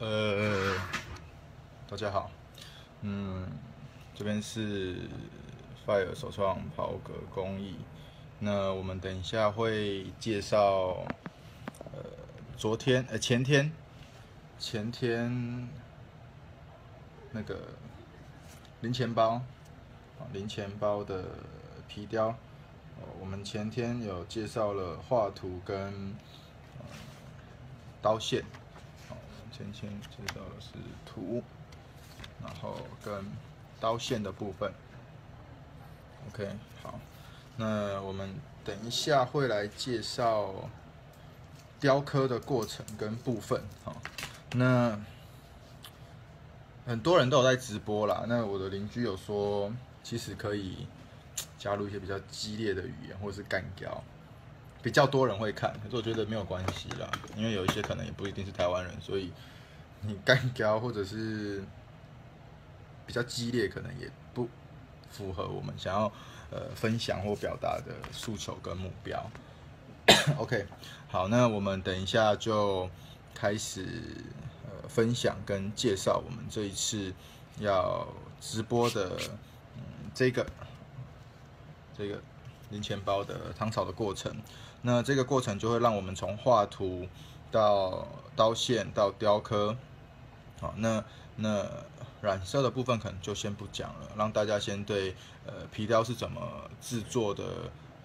呃，大家好，嗯，这边是 Fire 首创跑格工艺。那我们等一下会介绍，呃，昨天呃前天前天那个零钱包啊零钱包的皮雕，哦，我们前天有介绍了画图跟呃刀线。先先介绍的是图，然后跟刀线的部分。OK，好，那我们等一下会来介绍雕刻的过程跟部分。好，那很多人都有在直播啦。那我的邻居有说，其实可以 加入一些比较激烈的语言，或者是干掉。比较多人会看，可是我觉得没有关系啦，因为有一些可能也不一定是台湾人，所以你干掉或者是比较激烈，可能也不符合我们想要呃分享或表达的诉求跟目标。OK，好，那我们等一下就开始呃分享跟介绍我们这一次要直播的嗯这个这个零钱包的汤炒的过程。那这个过程就会让我们从画图到刀线到雕刻，好，那那染色的部分可能就先不讲了，让大家先对呃皮雕是怎么制作的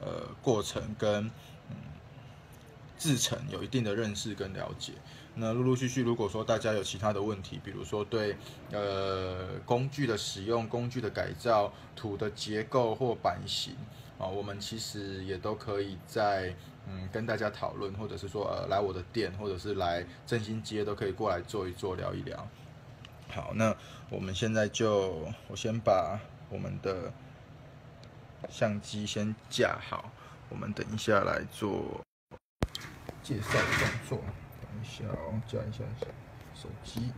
呃过程跟嗯制成有一定的认识跟了解。那陆陆续续，如果说大家有其他的问题，比如说对呃工具的使用、工具的改造、图的结构或版型。啊，我们其实也都可以在嗯跟大家讨论，或者是说呃来我的店，或者是来振兴街都可以过来坐一坐聊一聊。好，那我们现在就我先把我们的相机先架好，我们等一下来做介绍动作。等一下哦，架一下手机。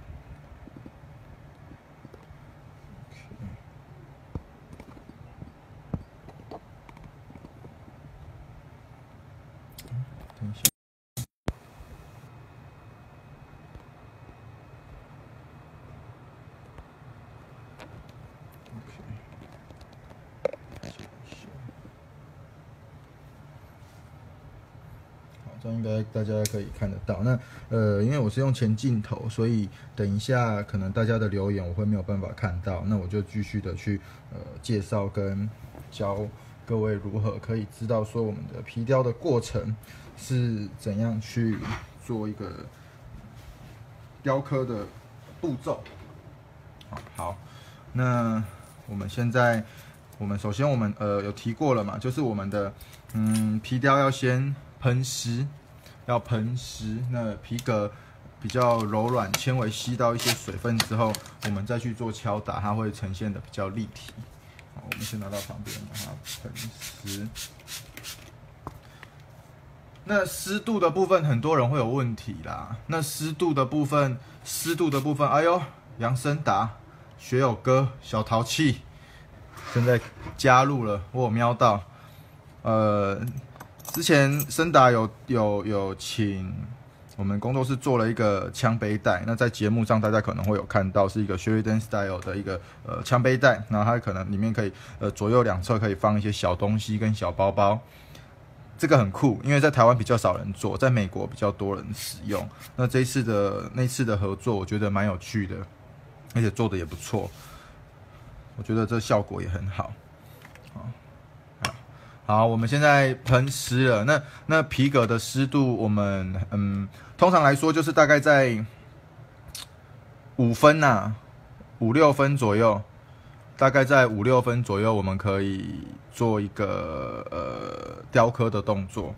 等一下。好，这样应该大家可以看得到。那呃，因为我是用前镜头，所以等一下可能大家的留言我会没有办法看到。那我就继续的去呃介绍跟教各位如何可以知道说我们的皮雕的过程是怎样去做一个雕刻的步骤。好，那我们现在，我们首先我们呃有提过了嘛，就是我们的嗯皮雕要先喷湿，要喷湿，那皮革比较柔软，纤维吸到一些水分之后，我们再去做敲打，它会呈现的比较立体。好，我们先拿到旁边把它喷湿。那湿度的部分，很多人会有问题啦。那湿度的部分，湿度的部分，哎呦，杨森达、学友哥、小淘气，现在加入了，我有瞄到。呃，之前森达有有有请我们工作室做了一个枪背带，那在节目上大家可能会有看到，是一个 Sheridan Style 的一个呃枪背带，然后它可能里面可以呃左右两侧可以放一些小东西跟小包包。这个很酷，因为在台湾比较少人做，在美国比较多人使用。那这一次的那次的合作，我觉得蛮有趣的，而且做的也不错。我觉得这效果也很好。好，好，我们现在喷湿了。那那皮革的湿度，我们嗯，通常来说就是大概在五分呐，五六分左右。大概在五六分左右，我们可以做一个呃雕刻的动作。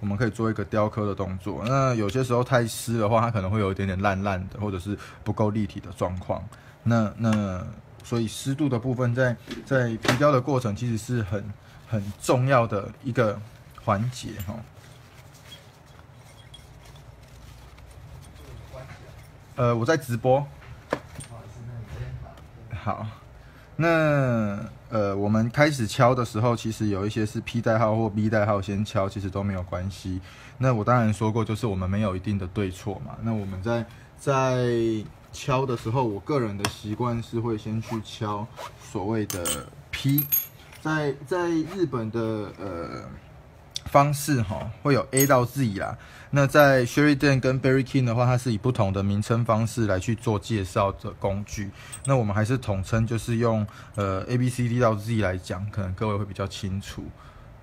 我们可以做一个雕刻的动作。那有些时候太湿的话，它可能会有一点点烂烂的，或者是不够立体的状况。那那所以湿度的部分，在在皮雕的过程，其实是很很重要的一个环节哈。呃，我在直播。好。那呃，我们开始敲的时候，其实有一些是 P 代号或 B 代号先敲，其实都没有关系。那我当然说过，就是我们没有一定的对错嘛。那我们在在敲的时候，我个人的习惯是会先去敲所谓的 P，在在日本的呃方式哈，会有 A 到 Z 啦。那在 Sheridan 跟 Berry King 的话，它是以不同的名称方式来去做介绍的工具。那我们还是统称，就是用呃 A B C D 到 Z 来讲，可能各位会比较清楚。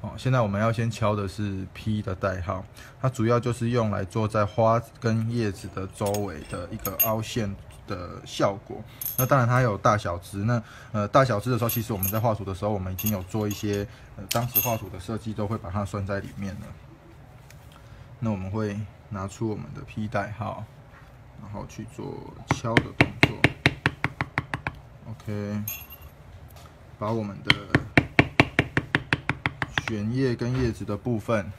哦，现在我们要先敲的是 P 的代号，它主要就是用来做在花跟叶子的周围的一个凹陷的效果。那当然它有大小值，那呃大小值的时候，其实我们在画图的时候，我们已经有做一些呃当时画图的设计，都会把它算在里面了。那我们会拿出我们的 P 代号，然后去做敲的动作。OK，把我们的卷叶跟叶子的部分，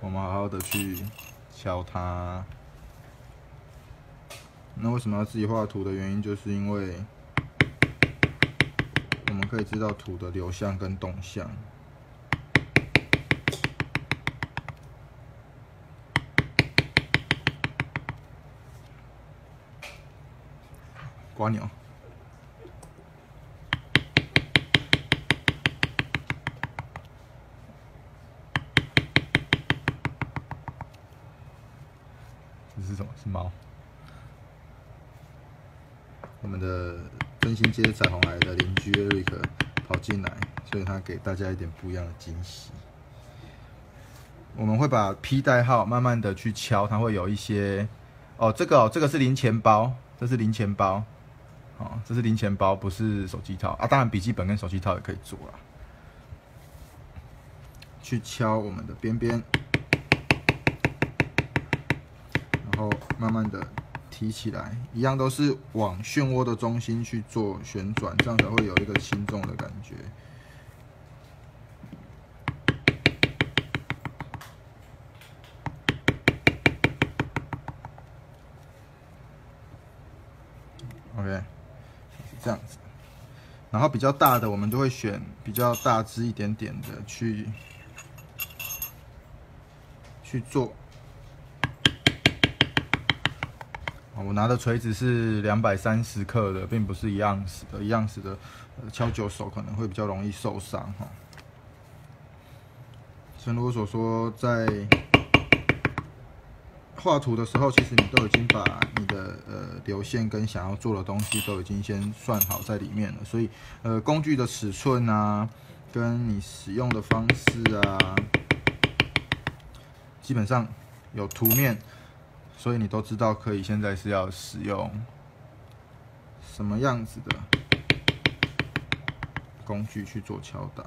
我们好好的去敲它。那为什么要自己画图的原因，就是因为我们可以知道图的流向跟动向。瓜牛，这是什么？是猫。我们的真心接彩虹来的邻居瑞克跑进来，所以他给大家一点不一样的惊喜。我们会把 P 代号慢慢的去敲，它会有一些哦，这个哦这个是零钱包，这是零钱包。哦，这是零钱包，不是手机套啊。当然，笔记本跟手机套也可以做啊。去敲我们的边边，然后慢慢的提起来，一样都是往漩涡的中心去做旋转，这样才会有一个轻重的感觉。OK。这样子，然后比较大的，我们就会选比较大只一点点的去去做。我拿的锤子是两百三十克的，并不是一样式的，一样式的敲九手可能会比较容易受伤哈。正如我所说，在画图的时候，其实你都已经把你的呃流线跟想要做的东西都已经先算好在里面了，所以呃工具的尺寸啊，跟你使用的方式啊，基本上有图面，所以你都知道可以现在是要使用什么样子的工具去做敲打。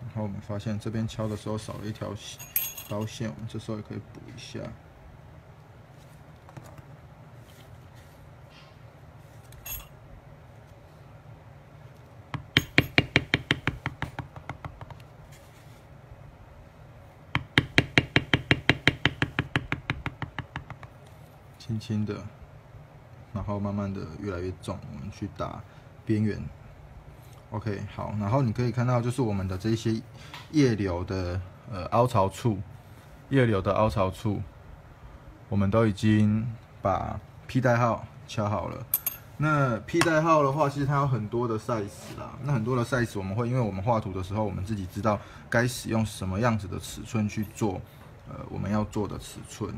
然后我们发现这边敲的时候少了一条刀线，我们这时候也可以补一下。轻的，然后慢慢的越来越重，我们去打边缘。OK，好，然后你可以看到，就是我们的这些叶流的呃凹槽处，叶流的凹槽处，我们都已经把 P 代号敲好了。那 P 代号的话，其实它有很多的 size 啦。那很多的 size，我们会因为我们画图的时候，我们自己知道该使用什么样子的尺寸去做，呃，我们要做的尺寸。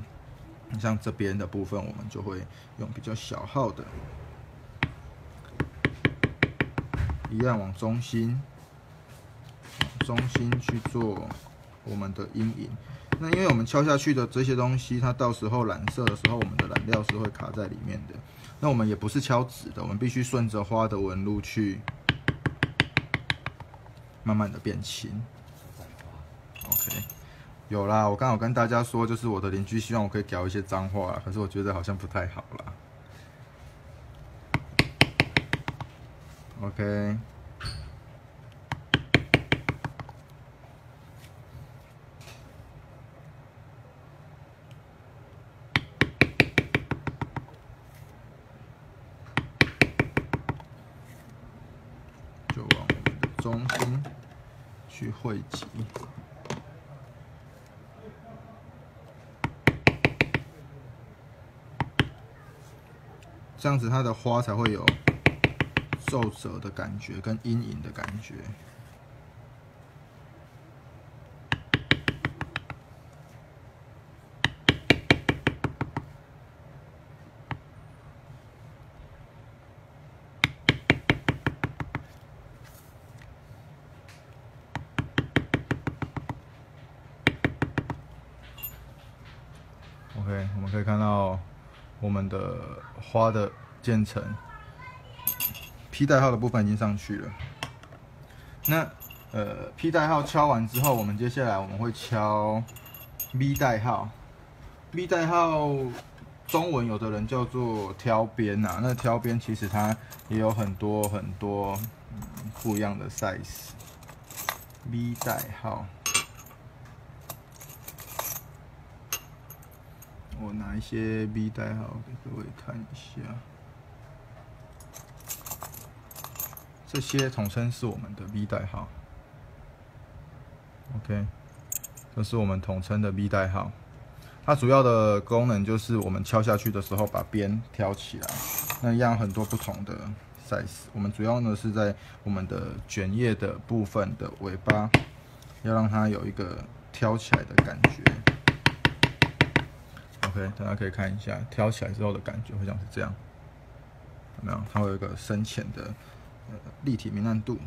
像这边的部分，我们就会用比较小号的。一样往中心，中心去做我们的阴影。那因为我们敲下去的这些东西，它到时候染色的时候，我们的染料是会卡在里面的。那我们也不是敲纸的，我们必须顺着花的纹路去慢慢的变轻。OK，有啦我刚好跟大家说就是我的邻居希望我可以调一些脏话可是我觉得好像不太好啦。Ok 就往中心去汇集。这样子它的花才会有皱褶的感觉跟阴影的感觉。OK，我们可以看到我们的花的渐层，P 代号的部分已经上去了。那呃，P 代号敲完之后，我们接下来我们会敲 V 代号。V 代号中文有的人叫做挑边呐，那挑边其实它也有很多很多不一样的 size。V 代号。我拿一些 B 代号给各位看一下，这些统称是我们的 B 代号。OK，这是我们统称的 B 代号。它主要的功能就是我们敲下去的时候把边挑起来，那一样很多不同的 size。我们主要呢是在我们的卷叶的部分的尾巴，要让它有一个挑起来的感觉。OK，大家可以看一下挑起来之后的感觉会像是这样，有没有？它会有一个深浅的呃立体明暗度。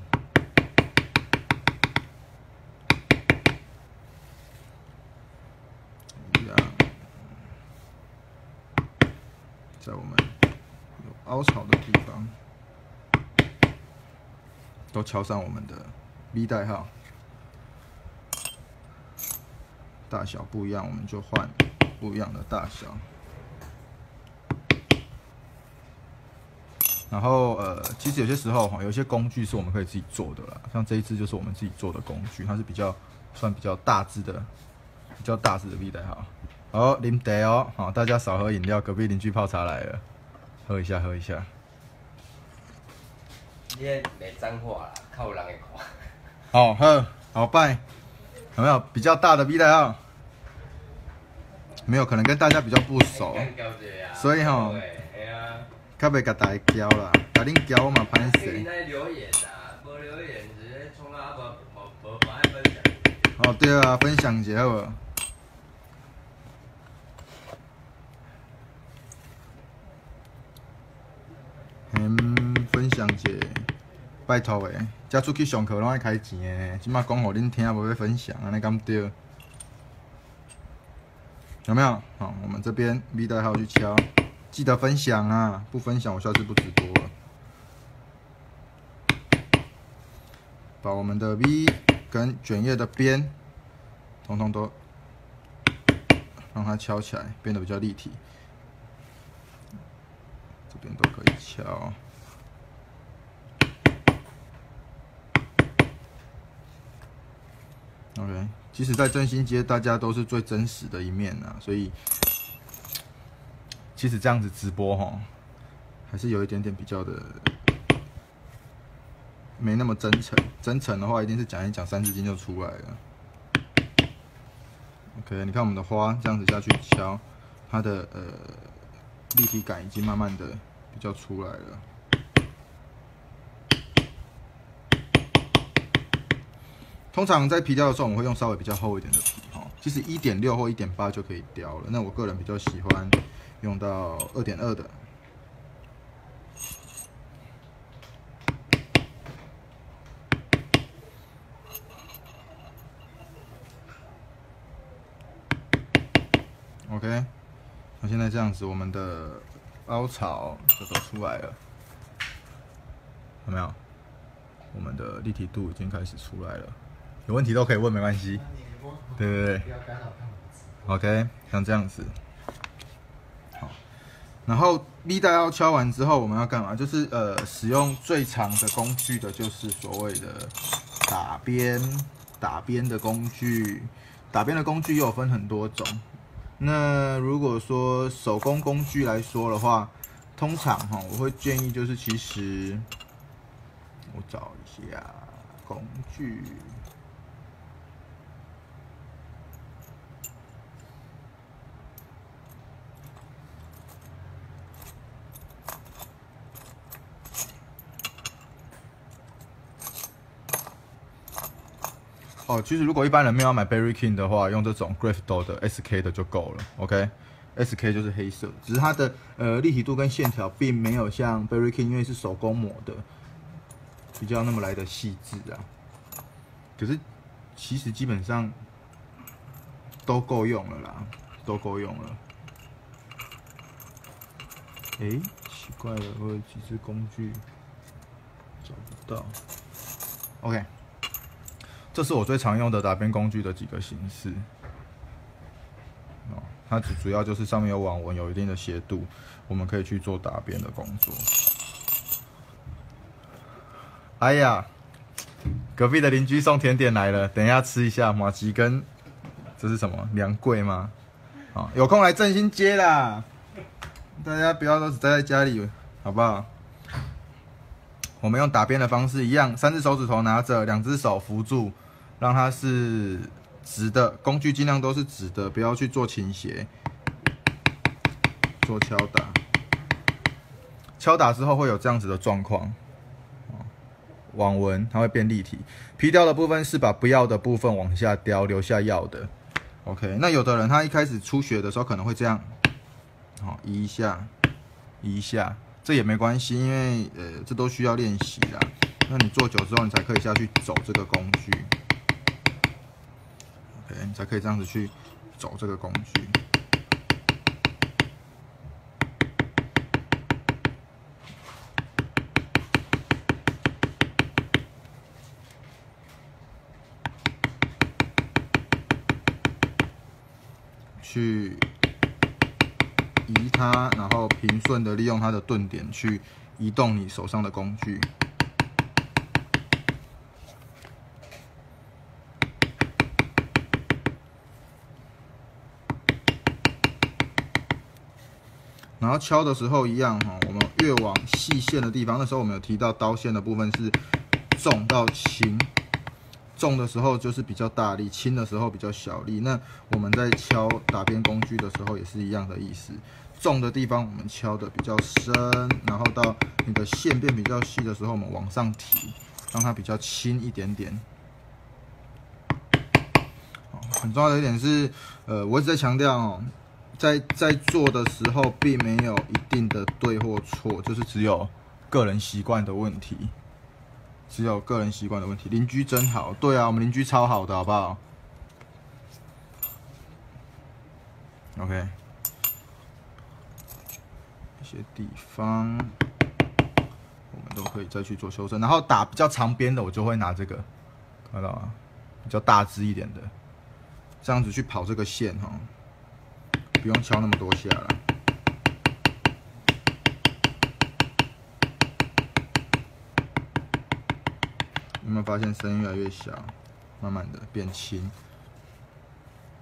一样，在我们有凹槽的地方，都敲上我们的 V 代号，大小不一样，我们就换。不一样的大小，然后呃，其实有些时候哈，有些工具是我们可以自己做的啦，像这一支就是我们自己做的工具，它是比较算比较大支的，比较大支的 V 袋哈。好，林德哦，好，大家少喝饮料，隔壁邻居泡茶来了，喝一下，喝一下。你没脏话啦，靠人会看。好喝，好拜，有没有比较大的 V 袋号？没有可能跟大家比较不熟，所以吼，较袂甲大家交啦，甲恁交我嘛歹势。哦对啊，分享一下好无。嗯，分享一下，拜托诶，才出去上课拢爱开钱诶，即马讲互恁听，无要分享，安尼敢对？有没有？好，我们这边 V 代号去敲，记得分享啊！不分享我下次不直播了。把我们的 V 跟卷叶的边，统统都让它敲起来，变得比较立体。这边都可以敲。OK。其实，在真心街，大家都是最真实的一面呐，所以其实这样子直播哈，还是有一点点比较的没那么真诚。真诚的话，一定是讲一讲三字经就出来了。OK，你看我们的花这样子下去敲，它的呃立体感已经慢慢的比较出来了。通常在皮雕的时候，我们会用稍微比较厚一点的皮哈，其实一点六或一点八就可以雕了。那我个人比较喜欢用到二点二的。OK，那现在这样子，我们的凹槽就都出来了，有没有？我们的立体度已经开始出来了。有问题都可以问，没关系。对对对。OK，像这样子。好，然后 V 带要敲完之后，我们要干嘛？就是呃，使用最长的工具的，就是所谓的打边。打边的工具，打边的工具又有分很多种。那如果说手工工具来说的话，通常哈，我会建议就是其实，我找一下工具。哦，其实如果一般人没有买 Berry King 的话，用这种 Graphite 的 SK 的就够了。OK，SK 就是黑色，只是它的呃立体度跟线条并没有像 Berry King，因为是手工磨的，比较那么来的细致啊。可是其实基本上都够用了啦，都够用了。哎，奇怪了，我有几支工具找不到。OK。这是我最常用的打边工具的几个形式。哦，它主主要就是上面有网纹，有一定的斜度，我们可以去做打边的工作。哎呀，隔壁的邻居送甜点来了，等一下吃一下马吉根。这是什么？凉桂吗？啊，有空来振兴街啦！大家不要都只待在家里，好不好？我们用打边的方式一样，三只手指头拿着，两只手扶住。让它是直的，工具尽量都是直的，不要去做倾斜。做敲打，敲打之后会有这样子的状况，网纹它会变立体。皮雕的部分是把不要的部分往下雕，留下要的。OK，那有的人他一开始初学的时候可能会这样，好移一下，移一下，这也没关系，因为呃这都需要练习啦。那你做久之后，你才可以下去走这个工具。你才可以这样子去走这个工具，去移它，然后平顺的利用它的钝点去移动你手上的工具。然后敲的时候一样哈，我们越往细线的地方，那时候我们有提到刀线的部分是重到轻，重的时候就是比较大力，轻的时候比较小力。那我们在敲打边工具的时候也是一样的意思，重的地方我们敲的比较深，然后到你的线变比较细的时候，我们往上提，让它比较轻一点点。很重要的一点是，呃，我一直在强调哦。在在做的时候，并没有一定的对或错，就是只有个人习惯的问题，只有个人习惯的问题。邻居真好，对啊，我们邻居超好的，好不好？OK，一些地方我们都可以再去做修正，然后打比较长边的，我就会拿这个，看到吗？比较大只一点的，这样子去跑这个线哈。不用敲那么多下了，有没有发现声音越来越小，慢慢的变轻？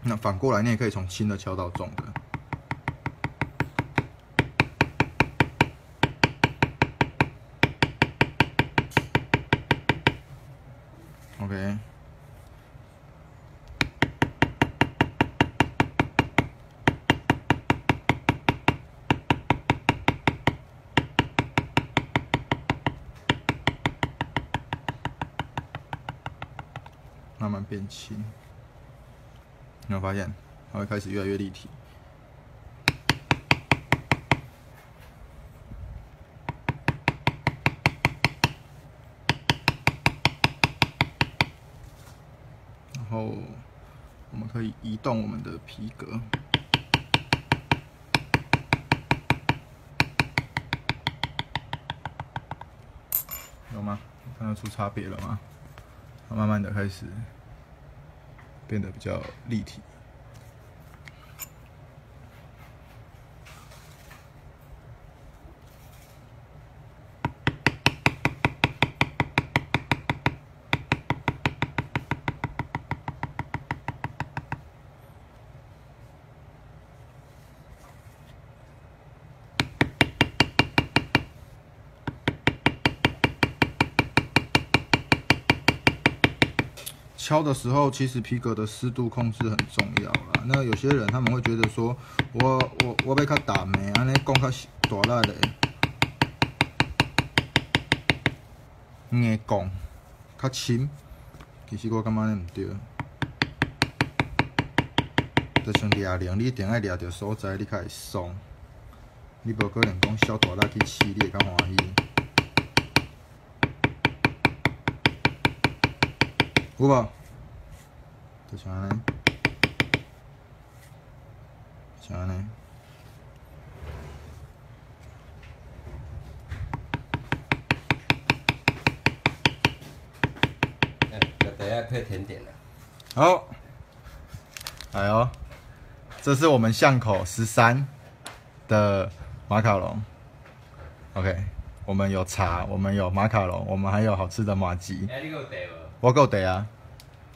那反过来，你也可以从轻的敲到重的。轻，有没有发现？它会开始越来越立体。然后我们可以移动我们的皮革，有吗？看得出差别了吗？慢慢的开始变得比较立体。敲的时候，其实皮革的湿度控制很重要啦。那有些人他们会觉得说，我我我要较淡的，安尼讲较大力的，硬讲较轻，其实我感觉尼毋对。就像抓铃，你一定爱抓着所在，你才会爽。你无可能讲小大力去试，你会较欢喜。有无？就像安尼，像安尼。哎，要等下配甜点了。好，来哦，这是我们巷口十三的马卡龙。OK，我们有茶，我们有马卡龙，我们还有好吃的马吉。我够得啊，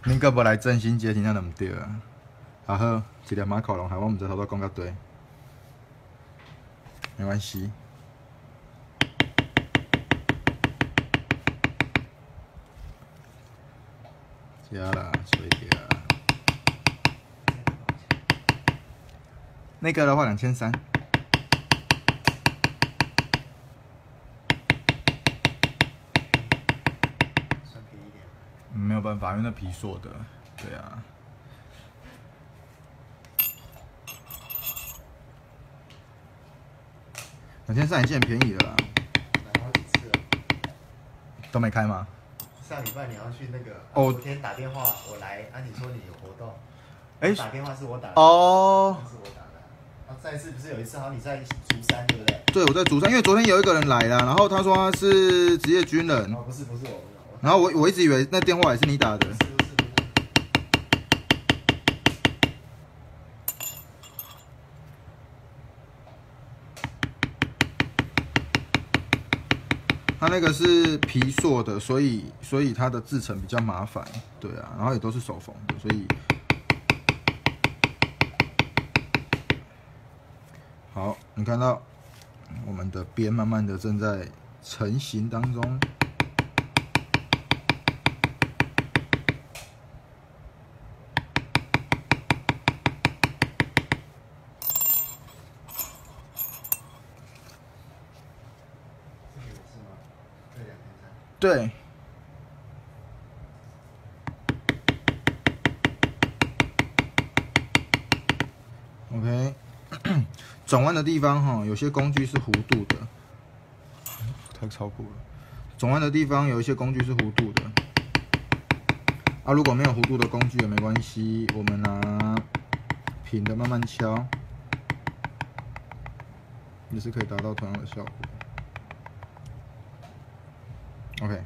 恁个无来振兴街，真正就毋对啊。还好，一粒马卡龙，害我毋知头拄讲甲对，没关系。加啦，水掉。那个的话两千三，法，因为那皮做的，对啊。两千三已经很便宜了啦，买好几次了。都没开吗？上礼拜你要去那个，哦昨天打电话我来，啊，你说你有活动，哎打电话是我打的，哦，是我打的。啊，上一次不是有一次，好像你在竹山，对不对？对，我在竹山，因为昨天有一个人来了，然后他说他是职业军人，哦，不是不是我，不是我，然后我我一直以为那电话也是你打的不，是不是不是。它那个是皮塑的，所以所以它的制成比较麻烦，对啊，然后也都是手缝的，所以好，你看到我们的边慢慢的正在成型当中。这个也是吗？这两天三。对。OK，转弯的地方哈，有些工具是弧度的，太超过了。转弯的地方有一些工具是弧度的，啊，如果没有弧度的工具也没关系，我们拿平的慢慢敲，也是可以达到同样的效果。OK。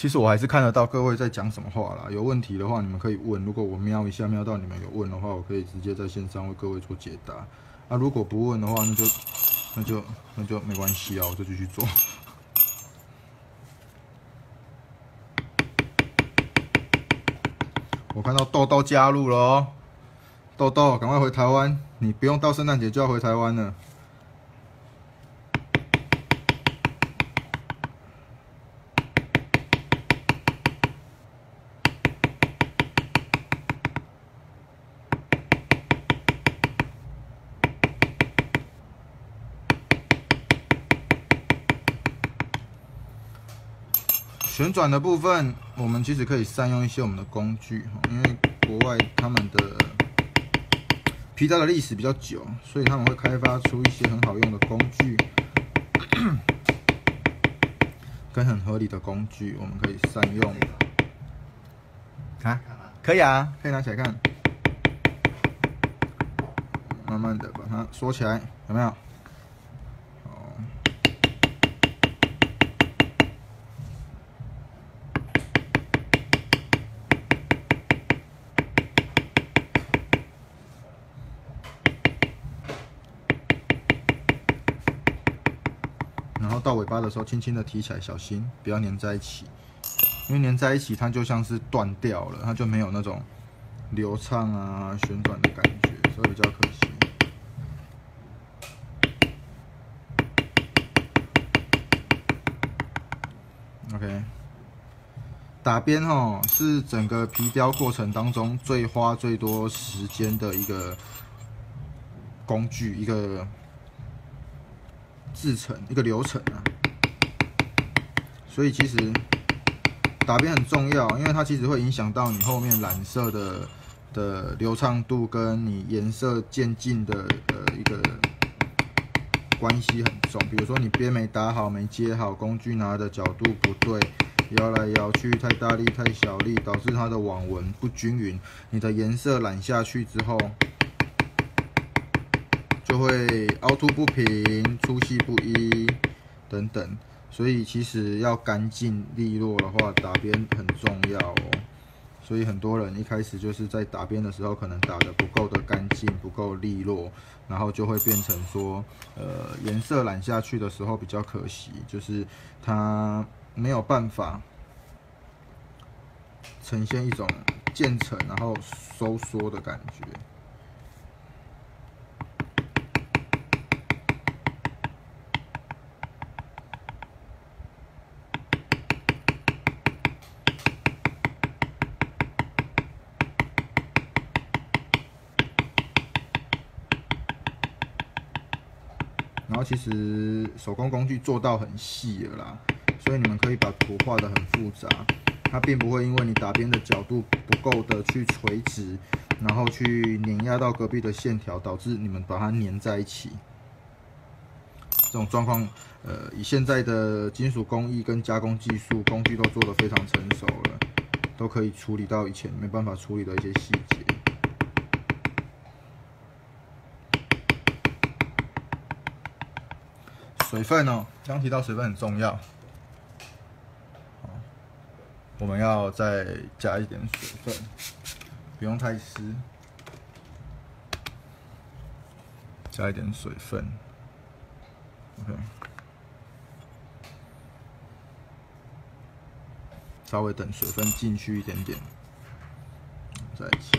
其实我还是看得到各位在讲什么话啦。有问题的话，你们可以问。如果我瞄一下瞄到你们有问的话，我可以直接在线上为各位做解答。啊，如果不问的话，那就那就那就没关系啊，我就继续做。我看到豆豆加入了哦，豆豆赶快回台湾，你不用到圣诞节就要回台湾了。旋转的部分，我们其实可以善用一些我们的工具哈，因为国外他们的皮带的历史比较久，所以他们会开发出一些很好用的工具，跟很合理的工具，我们可以善用啊，看？可以啊，可以拿起来看，慢慢的把它缩起来，有没有？的时候，轻轻的提起来，小心不要粘在一起，因为粘在一起它就像是断掉了，它就没有那种流畅啊旋转的感觉，所以比较可惜。OK，打边哦，是整个皮雕过程当中最花最多时间的一个工具，一个制成一个流程啊。所以其实打边很重要，因为它其实会影响到你后面染色的的流畅度，跟你颜色渐进的呃一个关系很重。比如说你边没打好、没接好，工具拿的角度不对。摇来摇去，太大力太小力，导致它的网纹不均匀。你的颜色染下去之后，就会凹凸不平、粗细不一等等。所以其实要干净利落的话，打边很重要哦。所以很多人一开始就是在打边的时候，可能打的不够的干净、不够利落，然后就会变成说，呃，颜色染下去的时候比较可惜，就是它。没有办法呈现一种渐层然后收缩的感觉。其实手工工具做到很细了啦。所以你们可以把图画的很复杂，它并不会因为你打边的角度不够的去垂直，然后去碾压到隔壁的线条，导致你们把它粘在一起。这种状况，呃，以现在的金属工艺跟加工技术，工具都做得非常成熟了，都可以处理到以前没办法处理的一些细节。水分哦，刚提到水分很重要。我们要再加一点水分，不用太湿，加一点水分，OK，稍微等水分进去一点点，再敲，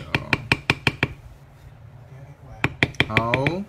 好。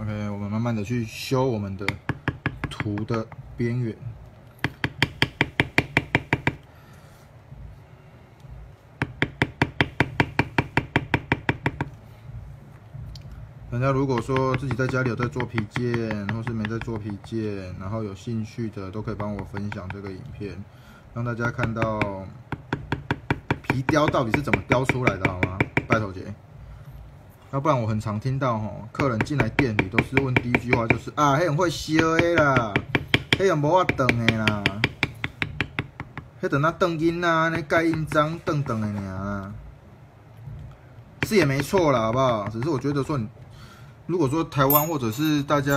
OK，我们的去修我们的图的边缘。人家如果说自己在家里有在做皮件，或是没在做皮件，然后有兴趣的，都可以帮我分享这个影片，让大家看到皮雕到底是怎么雕出来的，好吗？拜托姐。要不然我很常听到吼，客人进来店里都是问第一句话就是啊，迄样会烧的啦，迄样无法断的啦，迄等那断印啊，那盖印章等等的呢，是也没错啦，好不好？只是我觉得说，如果说台湾或者是大家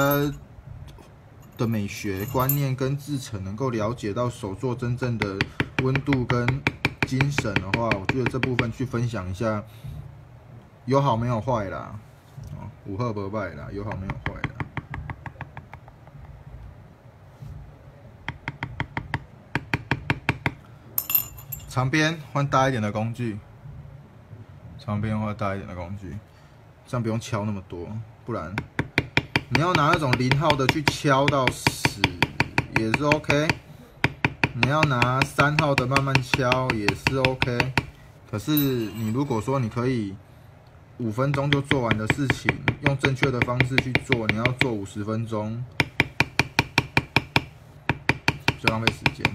的美学观念跟制成能够了解到手作真正的温度跟精神的话，我觉得这部分去分享一下。有好没有坏啦，哦，五号不败啦，有好没有坏啦。长边换大一点的工具，长边换大一点的工具，这样不用敲那么多，不然你要拿那种零号的去敲到死也是 OK，你要拿三号的慢慢敲也是 OK，可是你如果说你可以。五分钟就做完的事情，用正确的方式去做，你要做五十分钟，就浪费时间。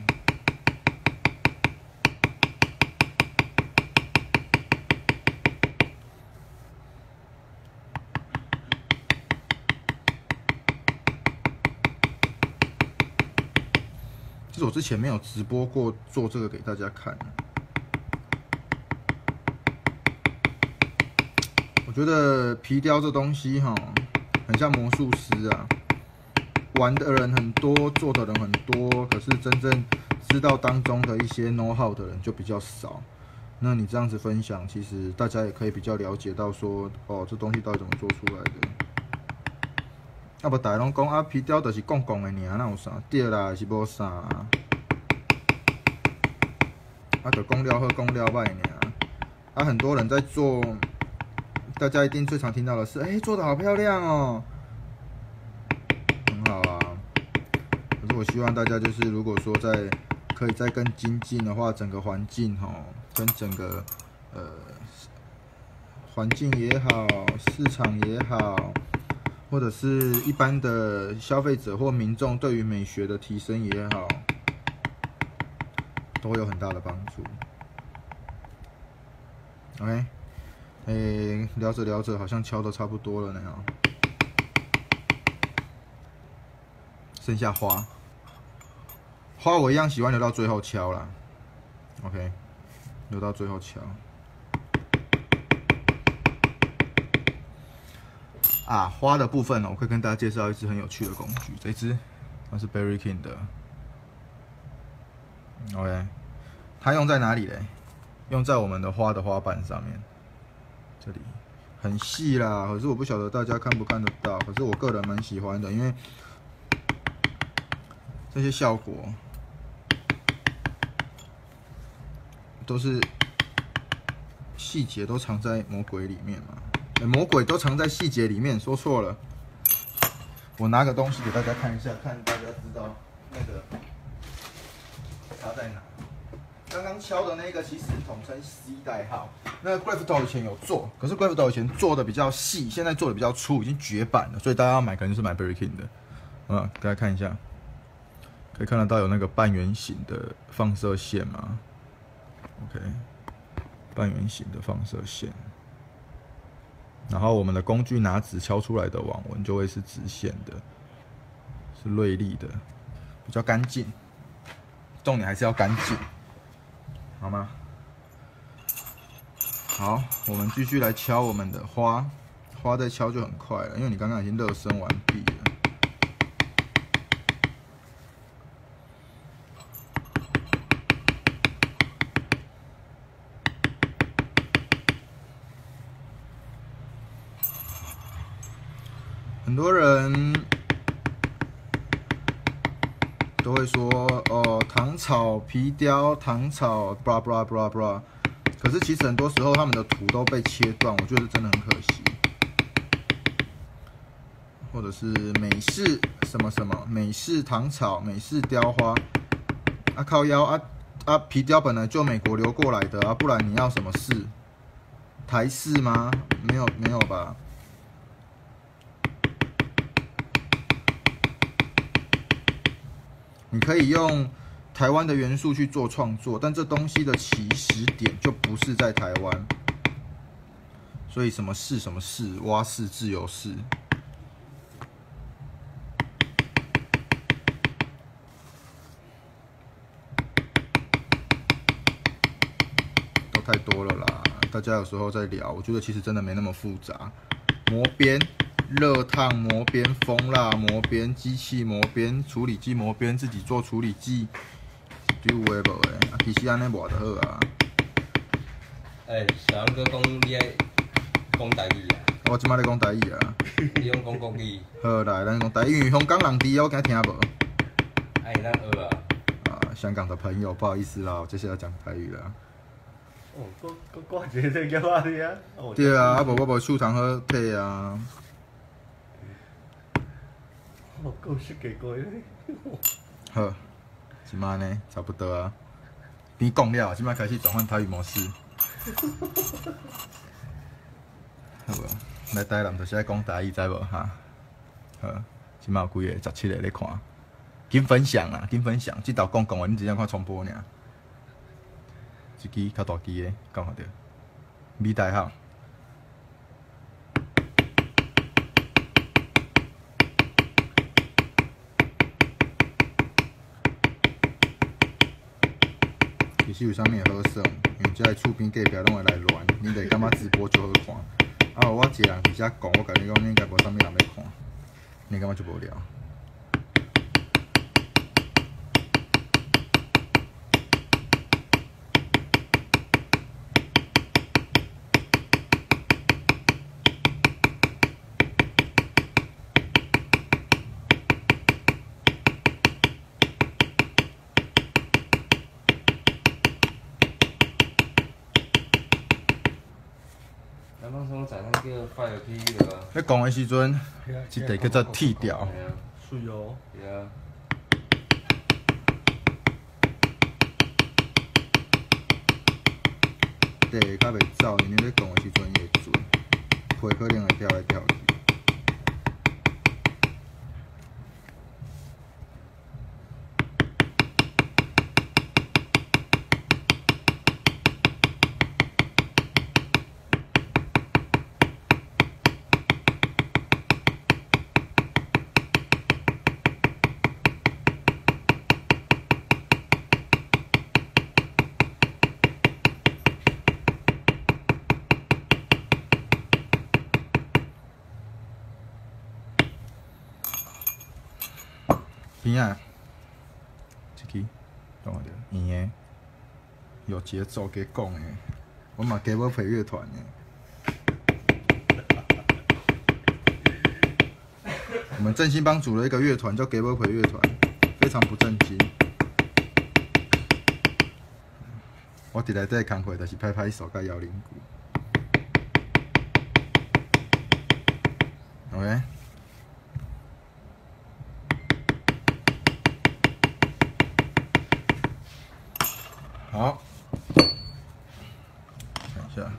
其实我之前没有直播过做这个给大家看。我觉得皮雕这东西哈，很像魔术师啊，玩的人很多，做的人很多，可是真正知道当中的一些 know how 的人就比较少。那你这样子分享，其实大家也可以比较了解到说，哦，这东西到底怎么做出来的。啊不，大家拢讲啊，皮雕就是讲讲的尔，那有啥？对啦，是无啥。啊，就讲了好，讲了歹尔。啊，很多人在做，大家一定最常听到的是，哎、做的好漂亮哦，很好啊。可是我希望大家就是，如果说在可以再更精进的话，整个环境哦，跟整个呃环境也好，市场也好，或者是一般的消费者或民众对于美学的提升也好，都会有很大的帮助。OK，诶、聊着聊着好像敲的差不多了呢哦，剩下花，花我一样喜欢留到最后敲啦。OK，留到最后敲。啊，花的部分呢，我会跟大家介绍一支很有趣的工具，这支它是 Berry King 的。OK，它用在哪里嘞？用在我们的花的花瓣上面，这里很细啦，可是我不晓得大家看不看得到，可是我个人蛮喜欢的，因为这些效果都是细节都藏在魔鬼里面嘛，魔鬼都藏在细节里面，说错了。我拿个东西给大家看一下，看大家知道那个它在哪。刚刚敲的那个其实统称 C 代号。那 g r a f t o 以前有做，可是 g r a f t o 以前做的比较细，现在做的比较粗，已经绝版了，所以大家要买肯定是买 Berry King 的。嗯，大家看一下，可以看得到有那个半圆形的放射线吗？OK，半圆形的放射线。然后我们的工具拿纸敲出来的网纹就会是直线的，是锐利的，比较干净。重点还是要干净。好吗？好，我们继续来敲我们的花，花在敲就很快了，因为你刚刚已经热身完毕了。很多人都会说哦，糖炒皮雕、糖炒 blah blah blah blah，可是其实很多时候他们的图都被切断，我觉得真的很可惜。或者是美式什么什么美式糖炒、美式雕花，啊靠腰啊啊皮雕本来就美国流过来的啊，不然你要什么式？台式吗？没有没有吧？你可以用台湾的元素去做创作，但这东西的起始点就不是在台湾，所以什么是什么是蛙式、自由式，都太多了啦。大家有时候在聊，我觉得其实真的没那么复杂，磨边。热烫磨边、风蜡磨边、机器磨边、处理机磨边，自己做处理机，就有诶无诶，啊，其实安尼磨就好啊。哎，小杨哥讲你爱讲台语啊，我即摆咧讲台语啊。你用讲国语，好来，咱讲台语，香港人伫，我敢听无。哎，咱学啊。啊，香港的朋友，不好意思啦，我接下来讲台语啦。哦，我我我觉得叫啊你啊。哦对啊，啊无我无手糖好体啊。哦，够是给过的。好，即摆呢，差不多啊。边讲了，即摆开始转换台语模式。好无？来台南就是爱讲台语，知无哈？好，即摆有几个十七个咧看，紧分享啊，紧分享。即道讲讲完，你只想看重播尔。一支较大支的，讲好着。米大号。其实有啥物好耍？因遮个厝边隔壁拢会来乱，你得感觉直播就好看。啊，我一个人伫遮讲，我感觉讲，应该无啥物人要看，你感觉就无聊。咧讲的时阵，一个叫做剃掉。对啊，水哦，对。较袂走，因为咧讲的时阵伊会准，皮可能会跳来跳去。有节奏给讲的，我嘛加要陪乐团的。我们正兴帮组了一个乐团，叫 g a b l 陪乐团，非常不正经。我伫内底工课，就是拍拍手甲摇铃鼓。OK。好，看一下，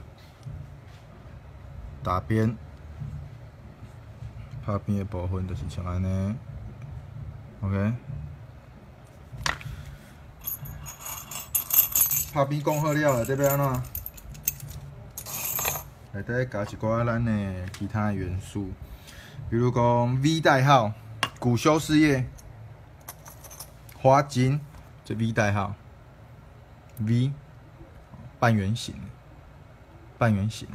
打边，拍边的部分就是像安尼，OK。拍边讲好了，内底要安怎？内底加一寡咱的其他的元素，比如讲 V 代号、古修饰业、花金，这 V 代号。V 半圆形，半圆形，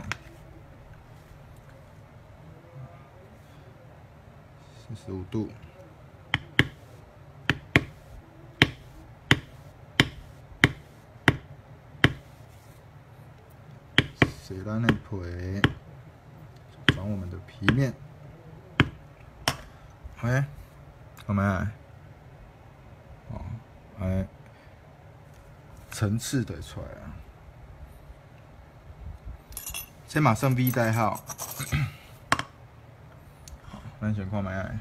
十五度，水咱的皮，转我们的皮面，哎，我们，哦，哎。层次得出来啊！先马上 V 代号，好，安全框买。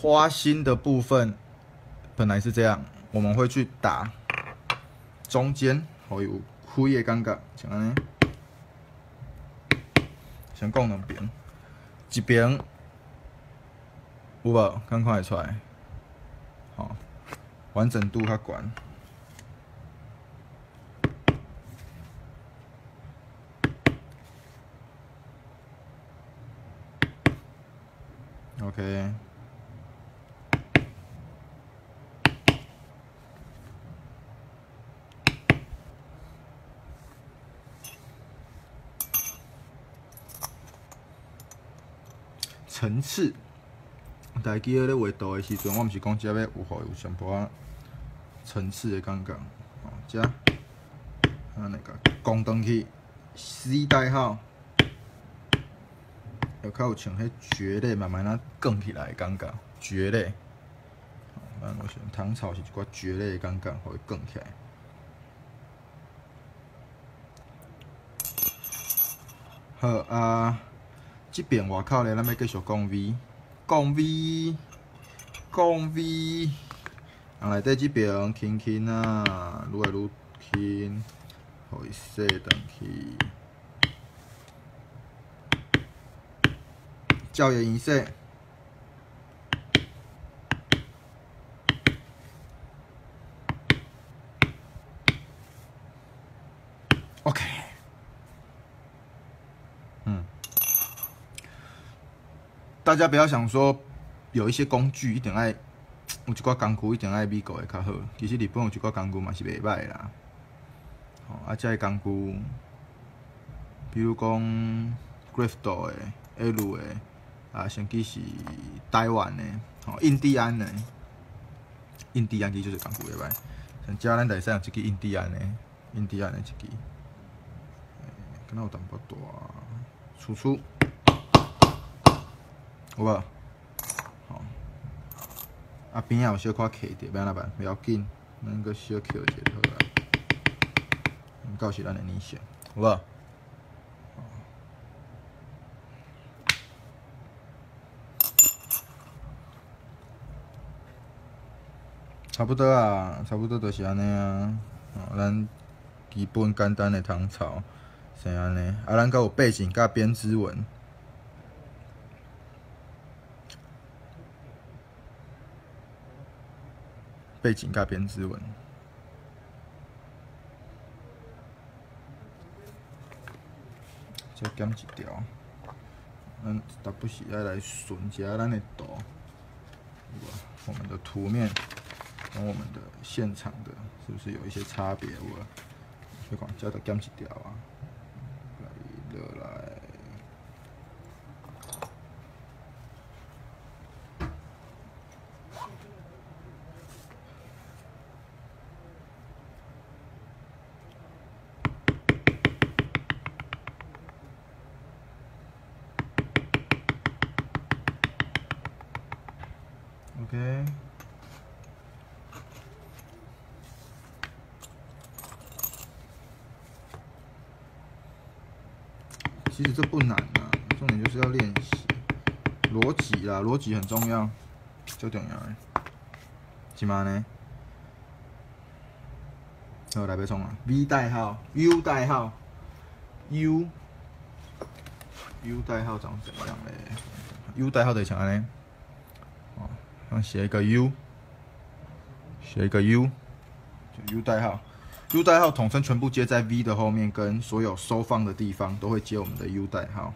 花心的部分本来是这样，我们会去打中间，好有枯叶尴尬，像安尼，先讲两边，一边有无？刚看会出来，好。完整度较悬。OK。层次，大家记咧画图的时阵，我毋是讲只要有好有上坡啊。层次的感觉，哦，加啊那个光灯器，C 代号，要较有像迄蕨类慢慢啊卷起来的感觉，蕨类，哦，我想唐朝是一寡蕨类的感觉，互伊卷起来。好啊，即边外口咧，咱要继续讲 V，讲 V，讲 V。啊，内底即边轻轻啊，愈来愈轻，互伊洗转去，照样颜色。OK，嗯，大家不要想说有一些工具一定爱。有一寡工具一定爱美国会较好，其实日本有一寡工具嘛是袂歹啦。哦，啊，遮个工具比如讲 Griffith 的 L 的，啊，甚至是台湾的，吼，印第安的，印第安机就是港股的歹，像遮咱内使用一支印第安的，印第安的一支，敢若有淡薄大，粗粗，好无？吼，啊边仔有小可刻着，要安怎办？袂要紧，咱搁小扣一下就好啊。到时咱来念写，有无？差不多啊，差不多就是安尼啊。哦，咱基本简单的唐朝是安尼，啊，咱阁有背景甲编织纹，背景甲编织纹。再减一条，咱达不时要来顺一下咱的图，有无？我们的图面跟我们的现场的，是不是有一些差别？有无？所以讲，只得减一条啊，来落来。OK。其实这不难啊，重点就是要练习逻辑啦，逻辑很重要，就重要的。是吗呢？好，来要创啊，V 代号，U 代号，U，U 代号长怎样嘞？U 代号得像安尼。啊，写一个 U，写一个 U，就 U 代号，U 代号统称全部接在 V 的后面，跟所有收放的地方都会接我们的 U 代号。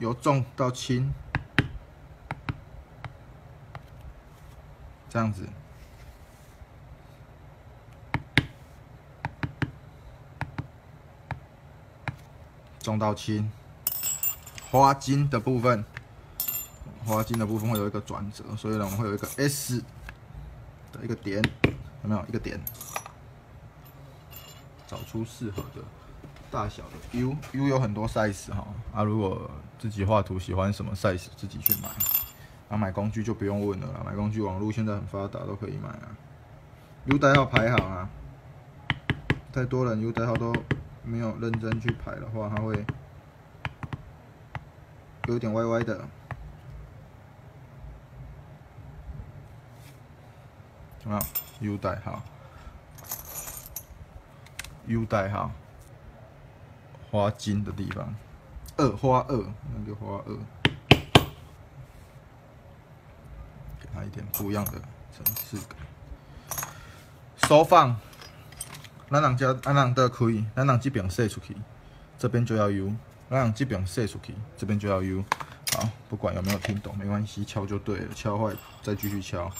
由重到轻，这样子。重到轻，花茎的部分，花茎的部分会有一个转折，所以呢，我们会有一个 S 的一个点，有没有？一个点？找出适合的。大小的 U，U 有很多 size 哈，啊，如果自己画图喜欢什么 size，自己去买。啊，买工具就不用问了啦，买工具网络现在很发达，都可以买啊。U 代号排行啊，太多人 U 代号都。没有认真去排的话，它会有点歪歪的。啊，U 代号，U 代号，花金的地方，二花二，那就花二，给它一点不一样的层次感，收放。咱人家咱人得开，咱人这边射出去，这边就要 U；咱人这边射出去，这边就要 U。好，不管有没有听懂，没关系，敲就对了，敲坏再继续敲。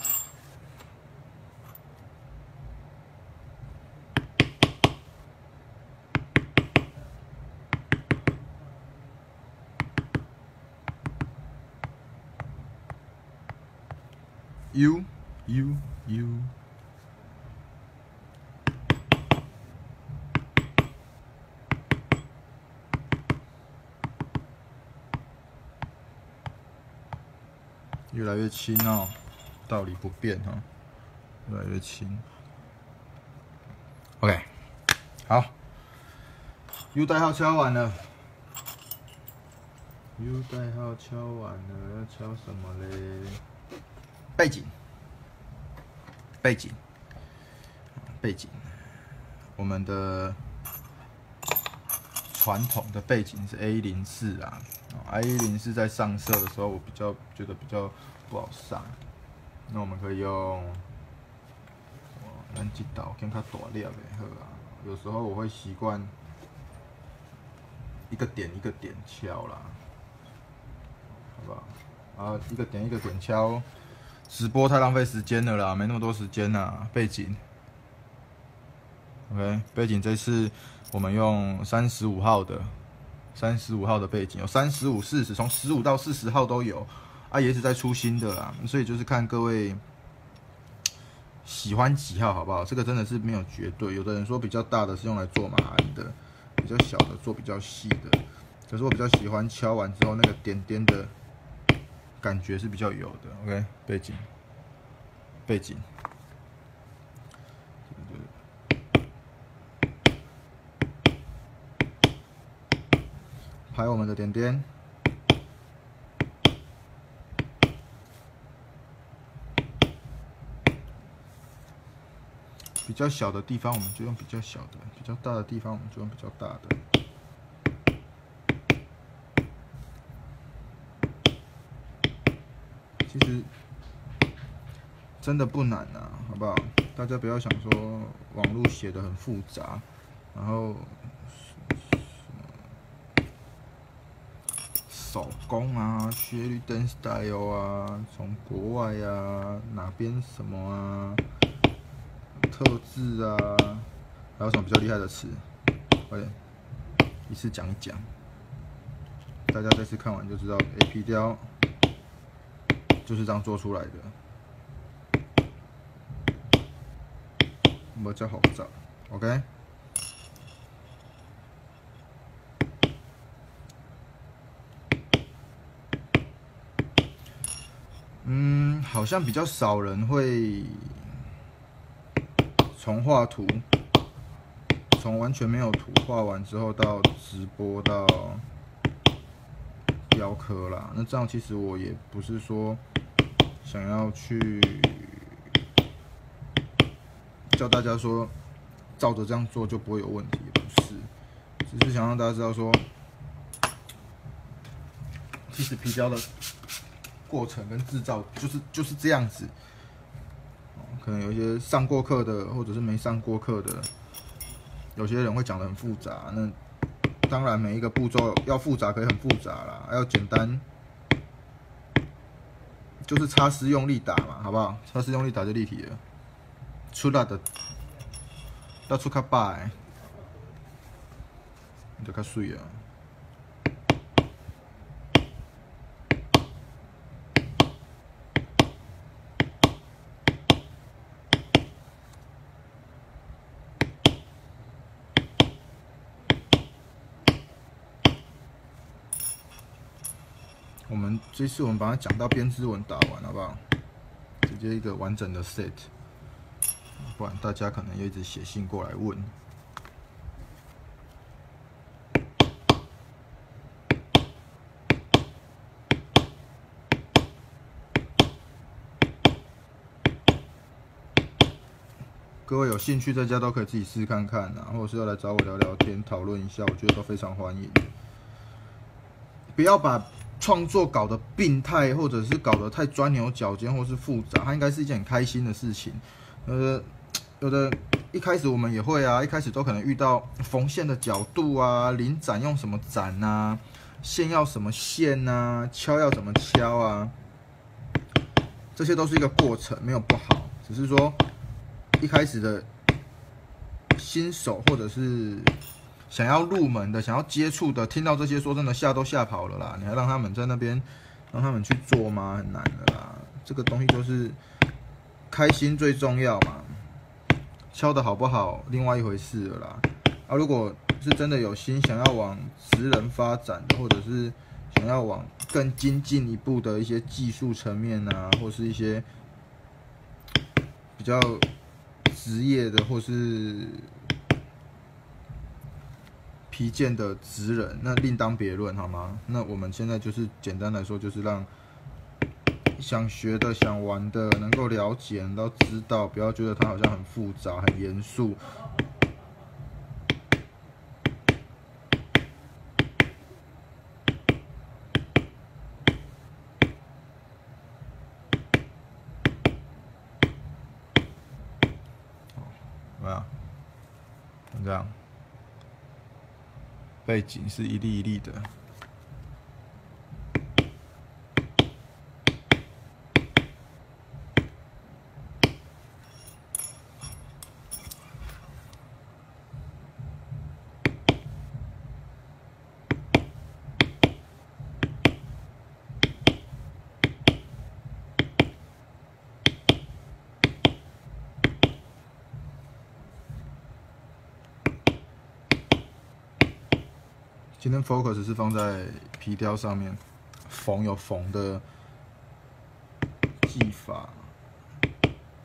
U U U。越来越轻哦，道理不变哈，越来越轻。OK，好，U 代号敲完了，U 代号敲完了，要敲什么嘞？背景，背景，背景，我们的传统的背景是 A 零四啊。I 零是在上色的时候，我比较觉得比较不好上。那我们可以用，咱这刀更较大粒的好啊。有时候我会习惯一个点一个点敲啦，好不好？啊，一个点一个点敲，直播太浪费时间了啦，没那么多时间啦。背景 OK，背景这次我们用三十五号的，三十五号的背景有三十五、四十，从十五到四十号都有，啊，也是在出新的啦，所以就是看各位喜欢几号好不好？这个真的是没有绝对，有的人说比较大的是用来做马鞍的，比较小的做比较细的，可是我比较喜欢敲完之后那个点点的感觉是比较有的。OK，背景，背景。拍我们的点点，比较小的地方我们就用比较小的，比较大的地方我们就用比较大的。其实真的不难啊，好不好？大家不要想说网络写的很复杂，然后。手工啊，学律登 style 啊，从国外啊，哪边什么啊，特质啊，还有什么比较厉害的词？快点，一次讲一讲，大家这次看完就知道 A P 雕就是这样做出来的，我叫好找，OK。嗯，好像比较少人会从画图，从完全没有图画完之后到直播到雕刻啦。那这样其实我也不是说想要去教大家说照着这样做就不会有问题，不是，只是想让大家知道说，其实皮雕的。过程跟制造就是就是这样子，可能有一些上过课的，或者是没上过课的，有些人会讲的很复杂。那当然每一个步骤要复杂可以很复杂啦，要简单就是擦拭用力打嘛，好不好？擦拭用力打就立体了，出来的要出卡白，就较水啊。我们这次我们把它讲到编织纹打完，好不好？直接一个完整的 set，不然大家可能又一直写信过来问。各位有兴趣在家都可以自己试看看啊，或者是要来找我聊聊天讨论一下，我觉得都非常欢迎。不要把。创作搞得病态，或者是搞得太钻牛角尖，或是复杂，它应该是一件很开心的事情。呃，有的一开始我们也会啊，一开始都可能遇到缝线的角度啊，临展用什么展啊，线要什么线啊，敲要怎么敲啊，这些都是一个过程，没有不好，只是说一开始的新手或者是。想要入门的，想要接触的，听到这些，说真的，吓都吓跑了啦！你还让他们在那边，让他们去做吗？很难的啦。这个东西就是开心最重要嘛。敲的好不好，另外一回事了啦。啊，如果是真的有心想要往职人发展，或者是想要往更精进一步的一些技术层面啊，或是一些比较职业的，或是。一件的职人，那另当别论，好吗？那我们现在就是简单来说，就是让想学的、想玩的能够了解，都知道，不要觉得它好像很复杂、很严肃。怎么样？这样。背景是一粒一粒的。今天 focus 是放在皮雕上面，缝有缝的技法，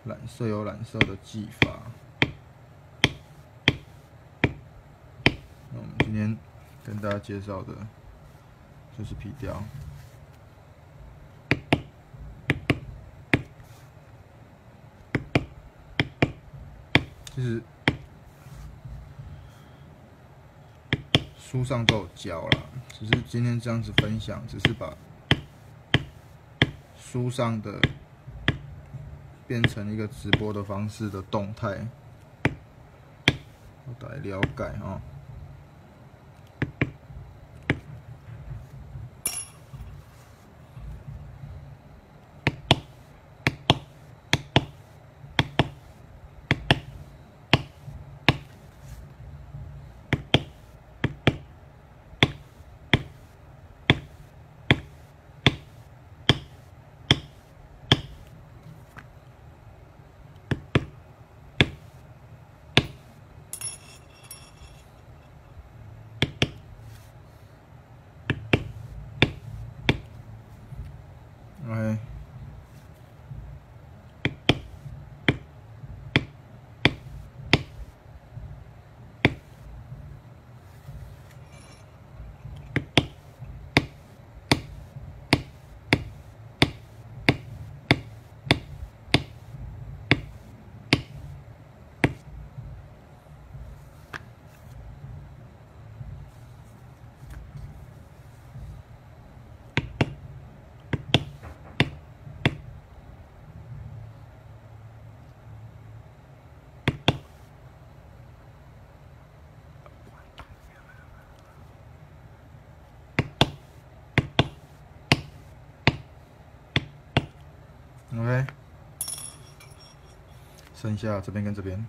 染色有染色的技法。那我们今天跟大家介绍的就是皮雕。其实书上都有教啦，只是今天这样子分享，只是把书上的变成一个直播的方式的动态，我来了解啊。OK，剩下这边跟这边。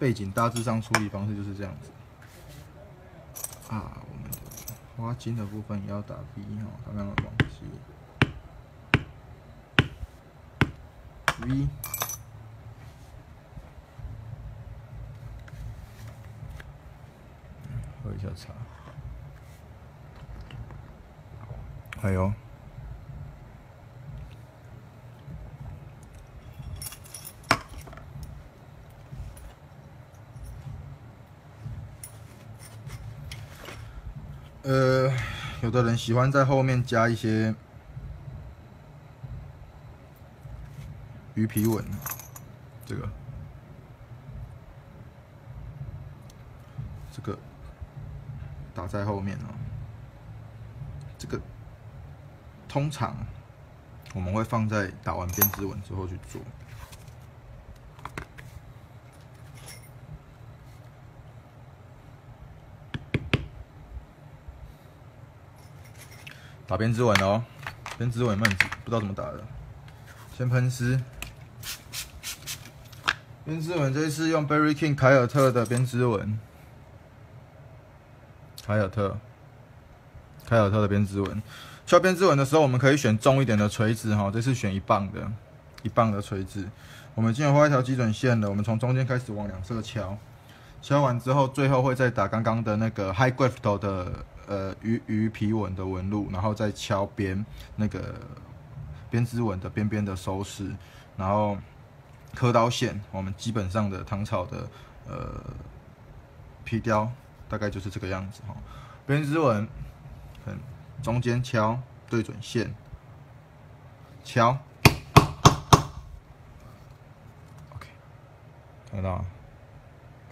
背景大致上处理方式就是这样子。啊，我们的花金的部分也要打 V 哈，刚刚的东西。V。喝一下茶。还有。呃，有的人喜欢在后面加一些鱼皮纹，这个，这个打在后面哦。这个通常我们会放在打完编织纹之后去做。打编织纹哦，编织纹慢子不知道怎么打的，先喷湿。编织纹这一次用 Berry King 凯尔特的编织纹，凯尔特，凯尔特的编织纹。敲编织纹的时候，我们可以选重一点的锤子哈，这次选一磅的，一磅的锤子。我们今天画一条基准线的，我们从中间开始往两侧敲，敲完之后，最后会再打刚刚的那个 High Graft 的。呃，鱼鱼皮纹的纹路，然后再敲边那个编织纹的边边的收饰，然后刻刀线，我们基本上的唐朝的呃皮雕大概就是这个样子哈。编织纹，很中间敲对准线，敲，OK，看到，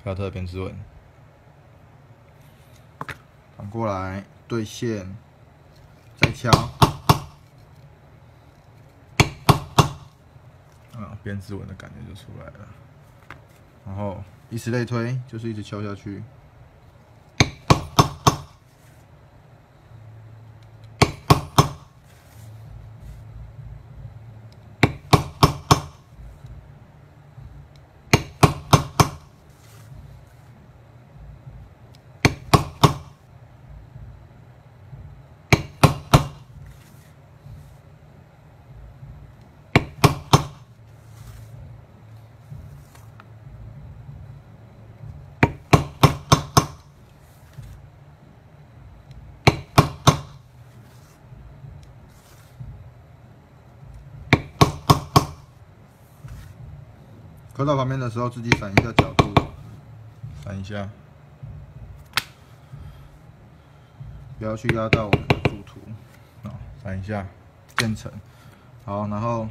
凯尔特编织纹。反过来对线，再敲啊编织纹的感觉就出来了。然后以此类推，就是一直敲下去。时候，自己反一下角度，反一下，不要去压到我们的柱图。啊，闪一下，变成。好，然后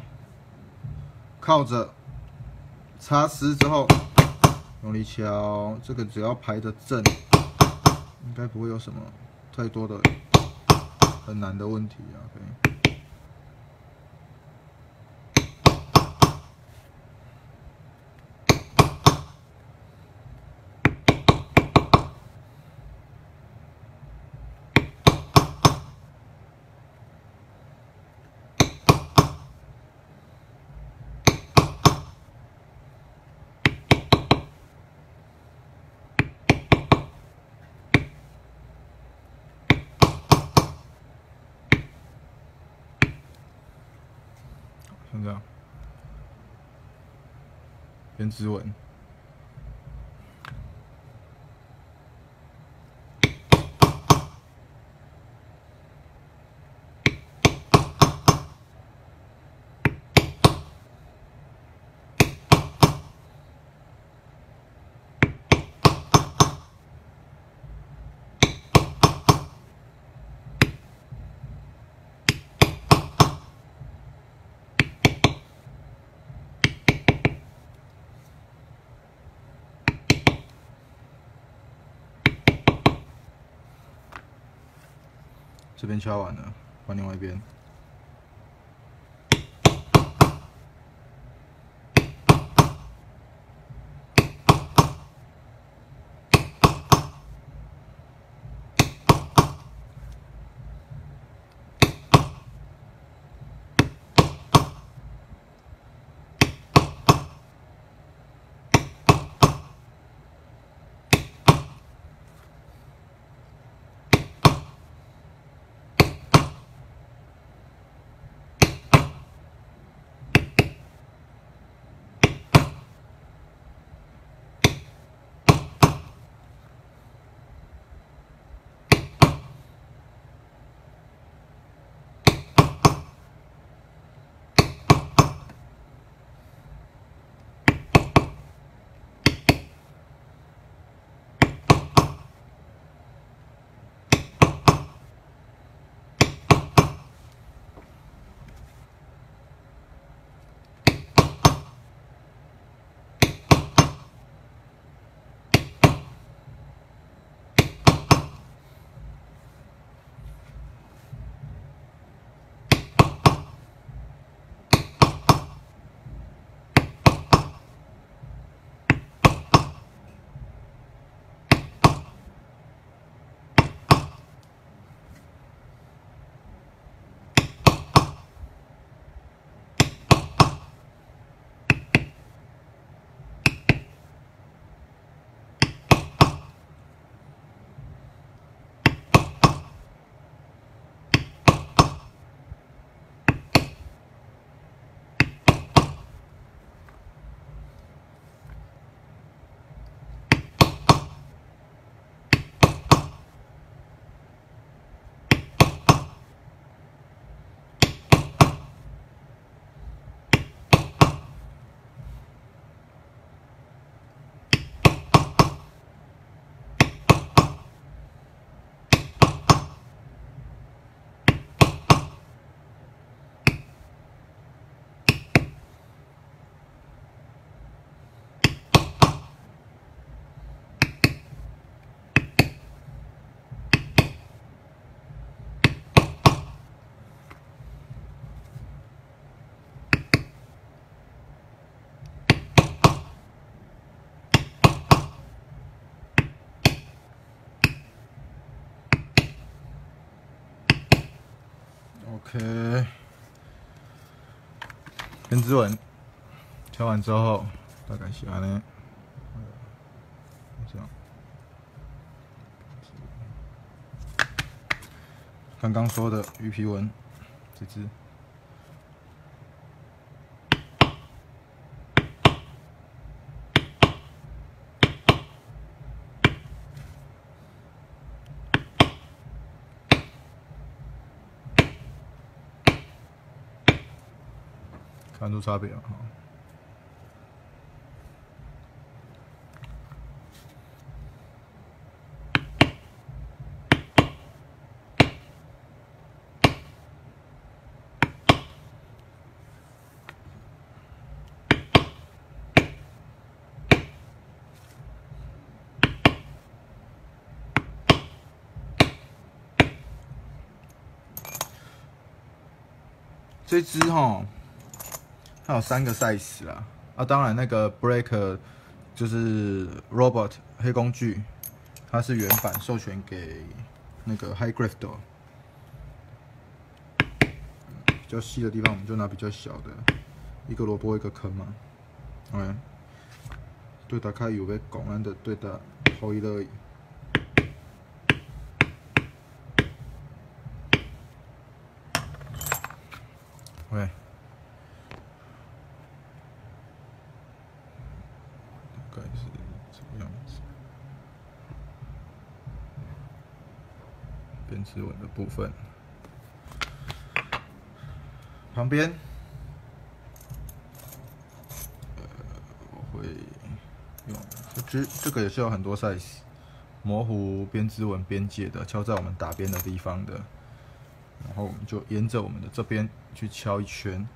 靠着擦丝之后，用力敲。这个只要排的正，应该不会有什么太多的很难的问题啊。可以。像这样，编织纹。这边敲完了，换另外一边。编织纹挑完之后，大概是安尼，这样。刚刚说的鱼皮纹，这只。看出差别了哈。这只哈。它有三个 size 啦，啊，当然那个 break 就是 robot 黑工具，它是原版授权给那个 high g r i f t 比较细的地方我们就拿比较小的，一个萝卜一个坑嘛，，OK，，对它开有要讲，咱就对它好伊落去。喂。编织纹的部分，旁边，呃，我会用。这支，这个也是有很多 size，模糊编织纹边界的，敲在我们打边的地方的，然后我们就沿着我们的这边去敲一圈。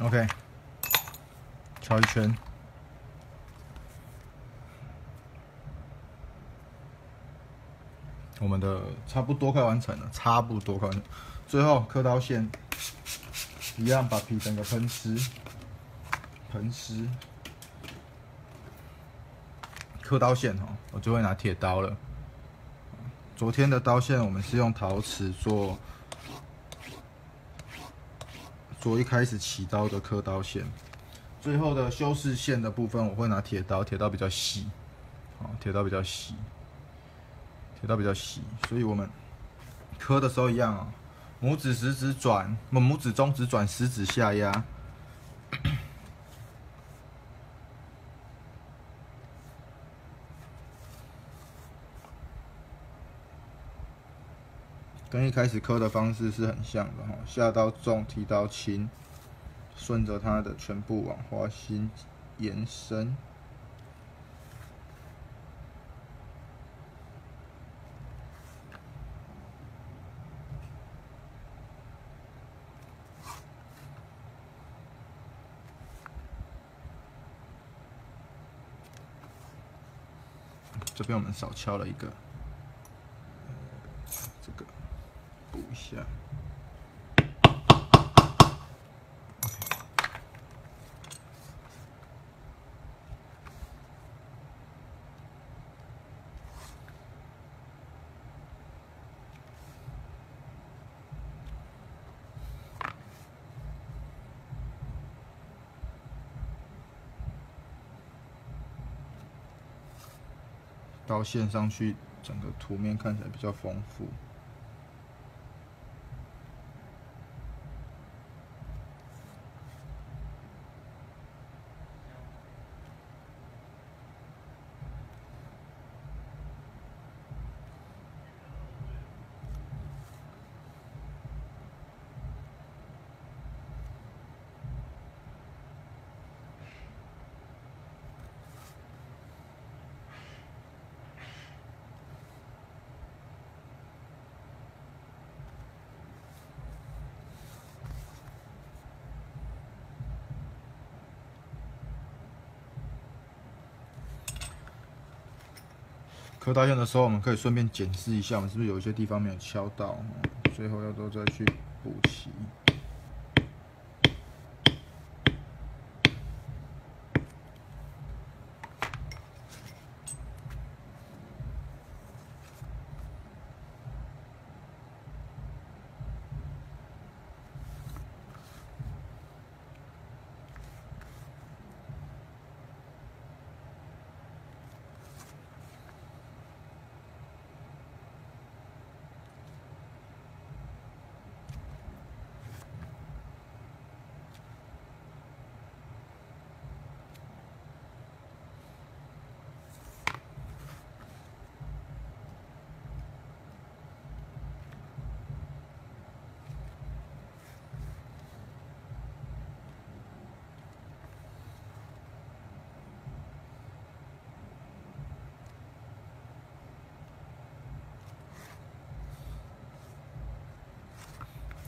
OK，敲一圈，我们的差不多快完成了，差不多快完成。最后刻刀线，一样把皮整个喷湿，喷湿。刻刀线哦，我就会拿铁刀了。昨天的刀线我们是用陶瓷做。左一开始起刀的刻刀线，最后的修饰线的部分我会拿铁刀，铁刀比较细，好，铁刀比较细，铁刀比较细，所以我们刻的时候一样啊，拇指食指转，拇指中指转，食指下压，跟一开始刻的方式是很像的哈，下刀重，提刀轻，顺着它的全部往花心延伸。这边我们少敲了一个。一下。刀线上去，整个图面看起来比较丰富。刻刀线的时候，我们可以顺便检视一下，我们是不是有一些地方没有敲到，最后要都再去补齐。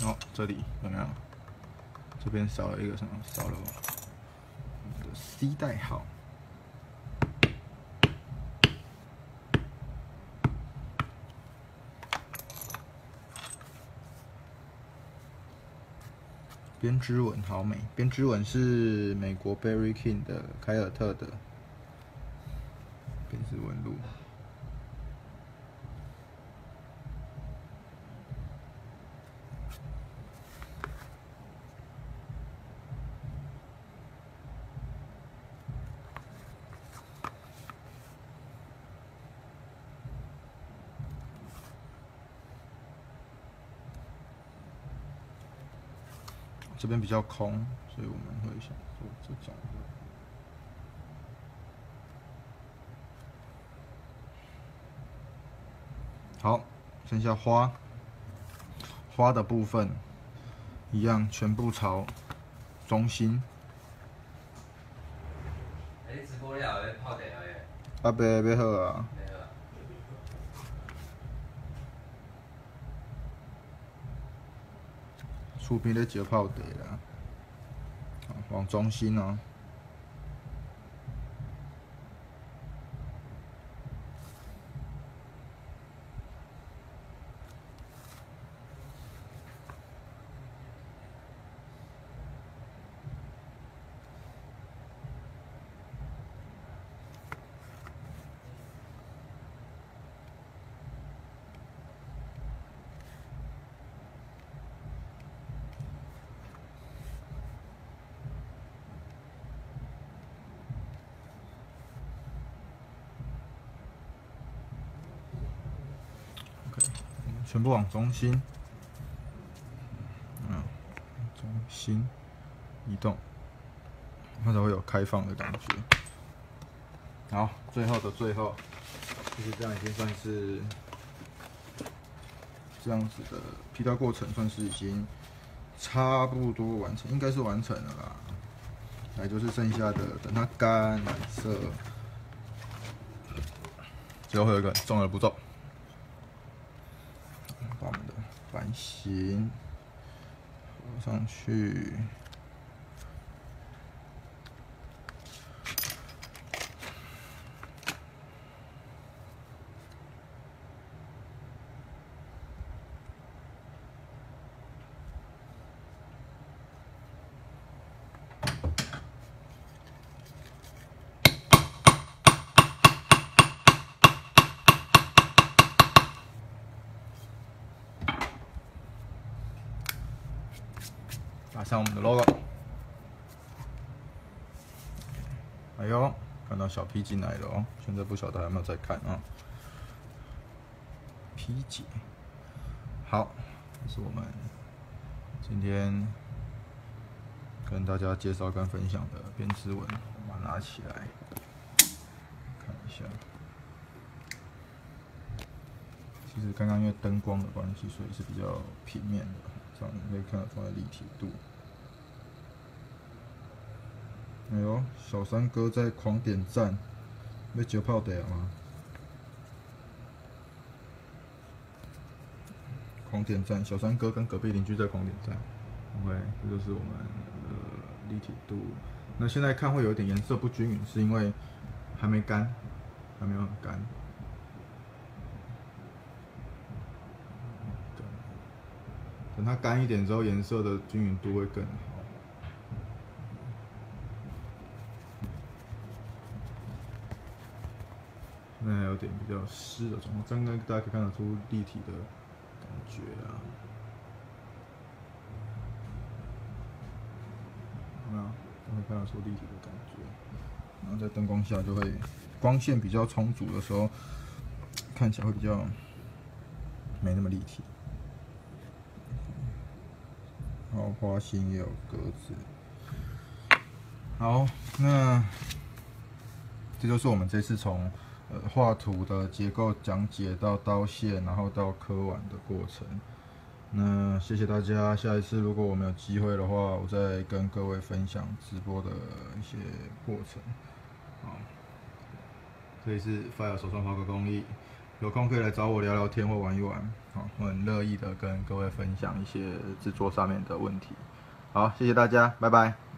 哦，这里有没有？这边少了一个什么？少了我们的 C 代号。编织纹好美，编织纹是美国 Berry King 的凯尔特的编织纹路。这边比较空，所以我们会想做这种的。好，剩下花，花的部分一样，全部朝中心。哎，直播了，要泡茶诶，啊，别别好啊！没有啊。厝边咧招泡茶啦，往中心哦。OK，我们全部往中心，嗯，中心移动，它才会有开放的感觉。好，最后的最后，就是这样已经算是这样子的批刀过程，算是已经差不多完成，应该是完成了啦。来就是剩下的等它干染色，最后有一个重要的步骤。把我们的行，我上去。打上我们的 logo。哎呦，看到小 P 进来了哦，现在不晓得还有没有在看啊？P 姐，好，这是我们今天跟大家介绍跟分享的编织纹，把它拿起来看一下。其实刚刚因为灯光的关系，所以是比较平面的，这样你可以看得出来立体度。哎呦，小三哥在狂点赞，要酒泡的吗？狂点赞，小三哥跟隔壁邻居在狂点赞。OK，这就是我们的立体度。那现在看会有点颜色不均匀，是因为还没干，还没有很干。等它干一点之后，颜色的均匀度会更好。比较湿的状况，这样应该大家可以看得出立体的感觉啊。那？都会看得出立体的感觉。然后在灯光下就会光线比较充足的时候，看起来会比较没那么立体。然后花心也有格子。好，那这就是我们这次从画图的结构讲解到刀线，然后到刻碗的过程。那谢谢大家，下一次如果我们有机会的话，我再跟各位分享直播的一些过程。好，这里是 Fire 手创抛刻工艺，有空可以来找我聊聊天或玩一玩。好，我很乐意的跟各位分享一些制作上面的问题。好，谢谢大家，拜拜。